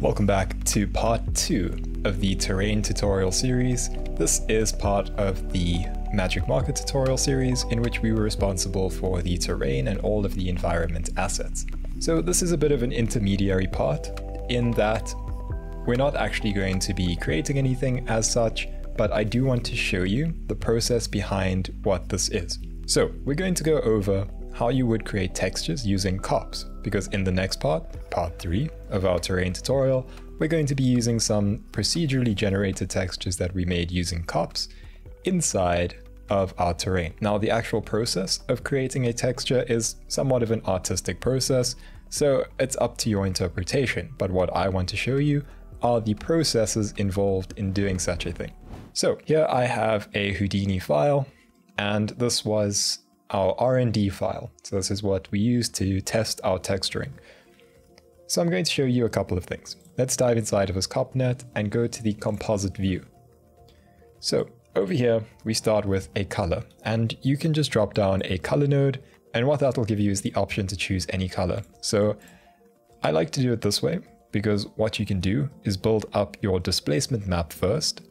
Welcome back to part two of the terrain tutorial series. This is part of the Magic Market tutorial series in which we were responsible for the terrain and all of the environment assets. So this is a bit of an intermediary part in that we're not actually going to be creating anything as such, but I do want to show you the process behind what this is. So we're going to go over how you would create textures using COPs, because in the next part, part 3 of our terrain tutorial, we're going to be using some procedurally generated textures that we made using COPs inside of our terrain. Now the actual process of creating a texture is somewhat of an artistic process, so it's up to your interpretation, but what I want to show you are the processes involved in doing such a thing. So here I have a Houdini file, and this was our RND file. So this is what we use to test our texturing. So I'm going to show you a couple of things. Let's dive inside of CopNet and go to the composite view. So over here, we start with a color and you can just drop down a color node and what that will give you is the option to choose any color. So I like to do it this way because what you can do is build up your displacement map first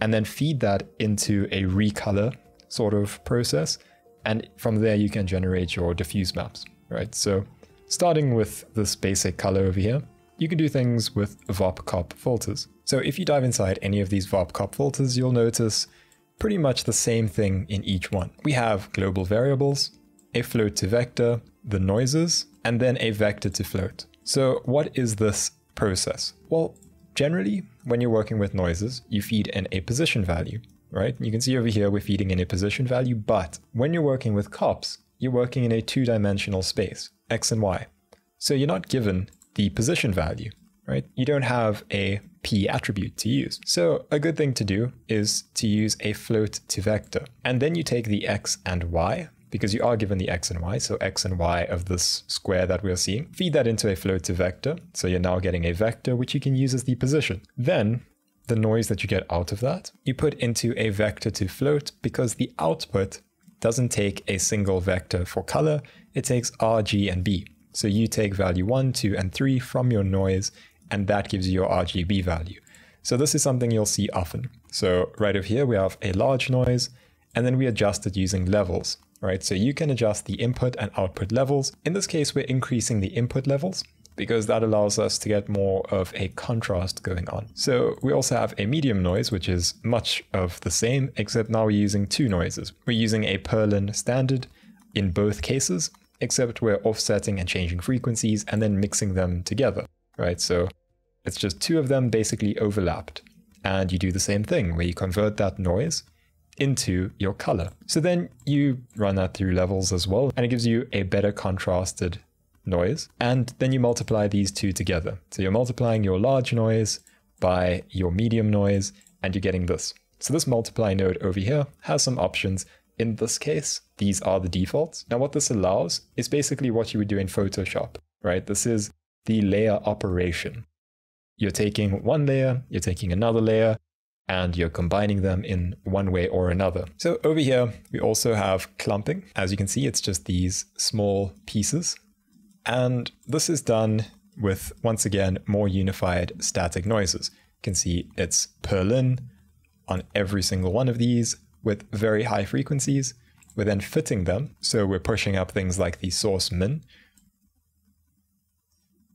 and then feed that into a recolor sort of process and from there you can generate your diffuse maps, right? So starting with this basic color over here, you can do things with VOP cop filters. So if you dive inside any of these VOP cop filters, you'll notice pretty much the same thing in each one. We have global variables, a float to vector, the noises, and then a vector to float. So what is this process? Well, generally, when you're working with noises, you feed in a position value right? You can see over here we're feeding in a position value, but when you're working with cops, you're working in a two-dimensional space, x and y. So you're not given the position value, right? You don't have a p attribute to use. So a good thing to do is to use a float to vector. And then you take the x and y, because you are given the x and y, so x and y of this square that we're seeing, feed that into a float to vector. So you're now getting a vector, which you can use as the position. Then the noise that you get out of that, you put into a vector to float because the output doesn't take a single vector for color, it takes R, G, and B. So you take value 1, 2, and 3 from your noise, and that gives you your RGB value. So this is something you'll see often. So right over here, we have a large noise, and then we adjust it using levels, right? So you can adjust the input and output levels. In this case, we're increasing the input levels because that allows us to get more of a contrast going on. So we also have a medium noise, which is much of the same, except now we're using two noises. We're using a Perlin standard in both cases, except we're offsetting and changing frequencies and then mixing them together, right? So it's just two of them basically overlapped. And you do the same thing where you convert that noise into your color. So then you run that through levels as well, and it gives you a better contrasted noise, and then you multiply these two together. So you're multiplying your large noise by your medium noise, and you're getting this. So this multiply node over here has some options. In this case, these are the defaults. Now what this allows is basically what you would do in Photoshop, right? This is the layer operation. You're taking one layer, you're taking another layer, and you're combining them in one way or another. So over here, we also have clumping. As you can see, it's just these small pieces and this is done with, once again, more unified static noises. You can see it's Perlin on every single one of these with very high frequencies. We're then fitting them, so we're pushing up things like the source min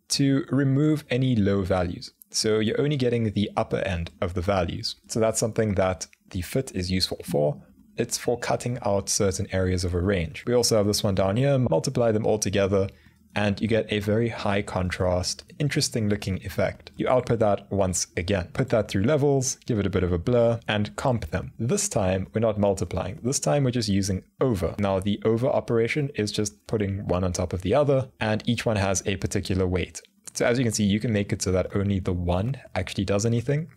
to remove any low values. So you're only getting the upper end of the values. So that's something that the fit is useful for. It's for cutting out certain areas of a range. We also have this one down here, multiply them all together and you get a very high contrast, interesting looking effect. You output that once again. Put that through levels, give it a bit of a blur, and comp them. This time, we're not multiplying. This time, we're just using over. Now, the over operation is just putting one on top of the other, and each one has a particular weight. So as you can see, you can make it so that only the one actually does anything,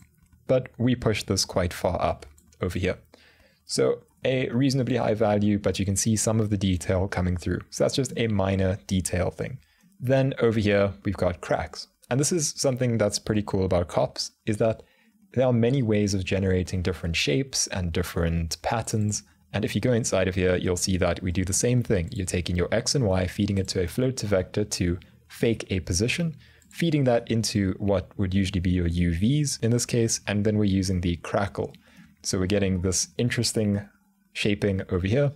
but we push this quite far up over here. So a reasonably high value, but you can see some of the detail coming through. So that's just a minor detail thing. Then over here, we've got cracks. And this is something that's pretty cool about cops, is that there are many ways of generating different shapes and different patterns. And if you go inside of here, you'll see that we do the same thing. You're taking your X and Y, feeding it to a float to vector to fake a position, feeding that into what would usually be your UVs in this case, and then we're using the crackle. So we're getting this interesting shaping over here,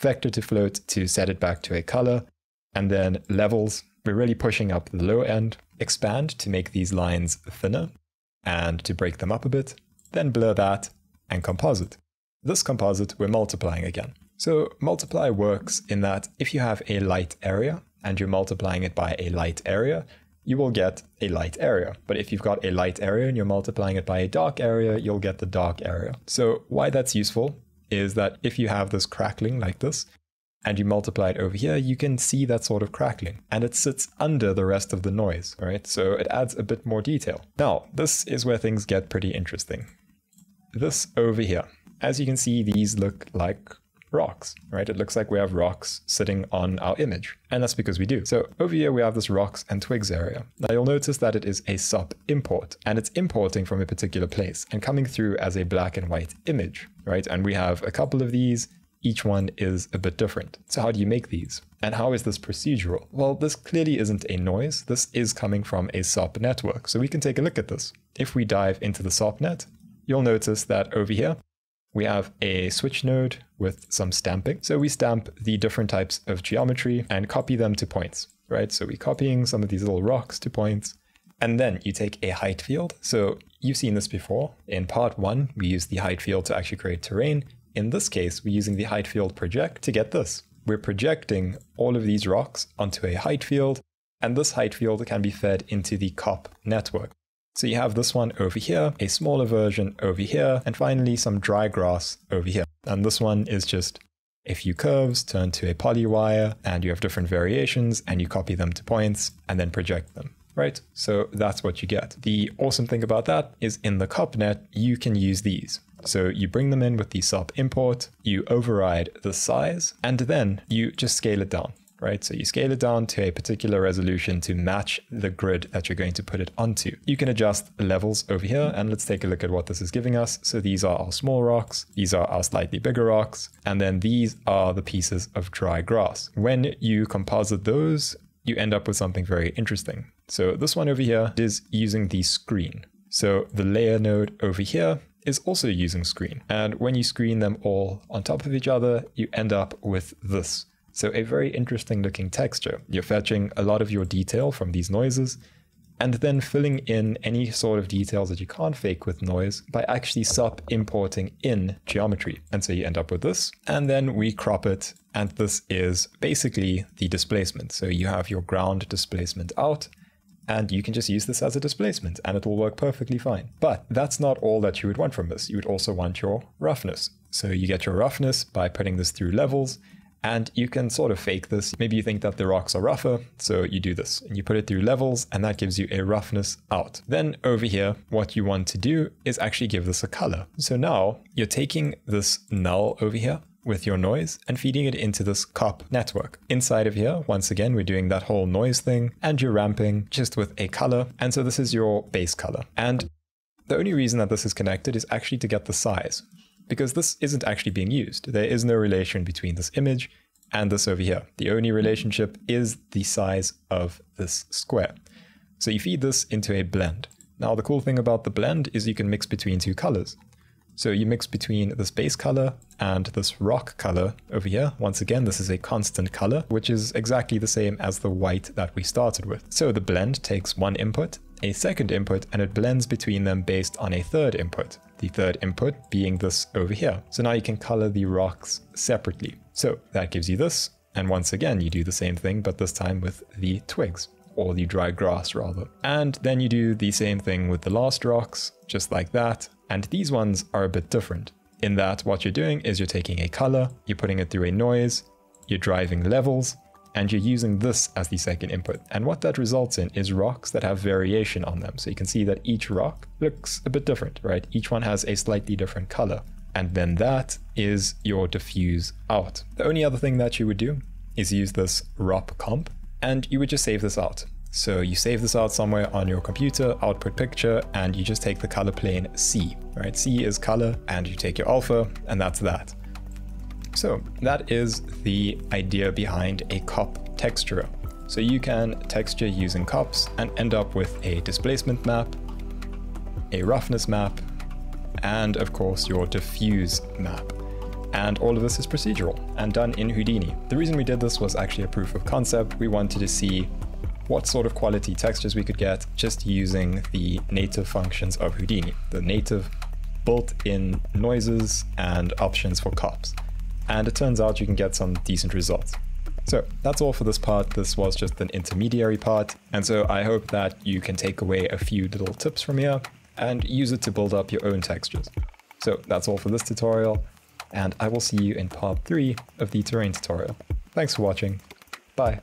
vector to float to set it back to a color, and then levels, we're really pushing up the low end, expand to make these lines thinner, and to break them up a bit, then blur that, and composite. This composite we're multiplying again. So multiply works in that if you have a light area and you're multiplying it by a light area, you will get a light area. But if you've got a light area and you're multiplying it by a dark area, you'll get the dark area. So why that's useful is that if you have this crackling like this, and you multiply it over here, you can see that sort of crackling. And it sits under the rest of the noise, right? So it adds a bit more detail. Now, this is where things get pretty interesting. This over here. As you can see, these look like rocks, right? It looks like we have rocks sitting on our image, and that's because we do. So over here we have this rocks and twigs area. Now you'll notice that it is a SOP import, and it's importing from a particular place and coming through as a black and white image, right? And we have a couple of these, each one is a bit different. So how do you make these? And how is this procedural? Well, this clearly isn't a noise. This is coming from a SOP network. So we can take a look at this. If we dive into the SOP net, you'll notice that over here, we have a switch node with some stamping. So we stamp the different types of geometry and copy them to points, right? So we're copying some of these little rocks to points. And then you take a height field. So you've seen this before. In part one, we use the height field to actually create terrain. In this case, we're using the height field project to get this. We're projecting all of these rocks onto a height field, and this height field can be fed into the COP network. So you have this one over here, a smaller version over here, and finally some dry grass over here. And this one is just a few curves turned to a poly wire, and you have different variations, and you copy them to points and then project them. Right? So that's what you get. The awesome thing about that is in the CopNet, you can use these. So you bring them in with the SOP import, you override the size, and then you just scale it down right? So you scale it down to a particular resolution to match the grid that you're going to put it onto. You can adjust levels over here and let's take a look at what this is giving us. So these are our small rocks, these are our slightly bigger rocks, and then these are the pieces of dry grass. When you composite those, you end up with something very interesting. So this one over here is using the screen. So the layer node over here is also using screen. And when you screen them all on top of each other, you end up with this. So a very interesting looking texture. You're fetching a lot of your detail from these noises and then filling in any sort of details that you can't fake with noise by actually SOP importing in geometry. And so you end up with this, and then we crop it, and this is basically the displacement. So you have your ground displacement out, and you can just use this as a displacement, and it will work perfectly fine. But that's not all that you would want from this. You would also want your roughness. So you get your roughness by putting this through levels, and you can sort of fake this. Maybe you think that the rocks are rougher, so you do this and you put it through levels, and that gives you a roughness out. Then over here, what you want to do is actually give this a color. So now you're taking this null over here with your noise and feeding it into this COP network. Inside of here, once again, we're doing that whole noise thing and you're ramping just with a color. And so this is your base color. And the only reason that this is connected is actually to get the size because this isn't actually being used. There is no relation between this image and this over here. The only relationship is the size of this square. So you feed this into a blend. Now the cool thing about the blend is you can mix between two colors. So you mix between this base color and this rock color over here. Once again, this is a constant color, which is exactly the same as the white that we started with. So the blend takes one input, a second input, and it blends between them based on a third input the third input being this over here. So now you can color the rocks separately. So that gives you this. And once again, you do the same thing, but this time with the twigs or the dry grass rather. And then you do the same thing with the last rocks, just like that. And these ones are a bit different in that what you're doing is you're taking a color, you're putting it through a noise, you're driving levels, and you're using this as the second input. And what that results in is rocks that have variation on them. So you can see that each rock looks a bit different, right? Each one has a slightly different color. And then that is your diffuse out. The only other thing that you would do is use this ROP comp and you would just save this out. So you save this out somewhere on your computer, output picture, and you just take the color plane C, right? C is color, and you take your alpha, and that's that. So that is the idea behind a COP texturer. So you can texture using COPs and end up with a displacement map, a roughness map, and of course your diffuse map. And all of this is procedural and done in Houdini. The reason we did this was actually a proof of concept. We wanted to see what sort of quality textures we could get just using the native functions of Houdini, the native built-in noises and options for cops. And it turns out you can get some decent results. So that's all for this part. This was just an intermediary part. And so I hope that you can take away a few little tips from here and use it to build up your own textures. So that's all for this tutorial, and I will see you in part 3 of the terrain tutorial. Thanks for watching. Bye.